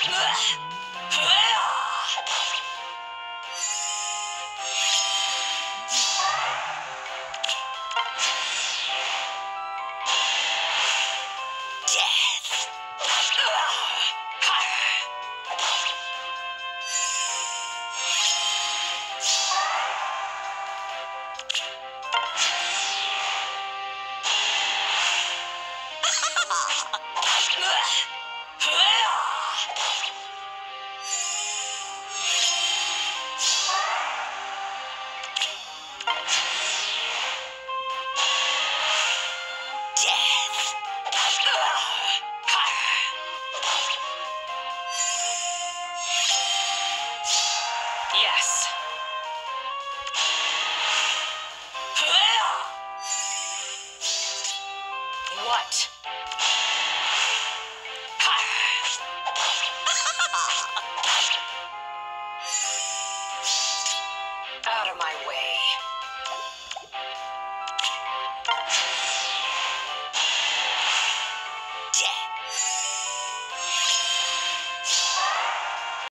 Ugh! Yes. What? Out of my way. Death.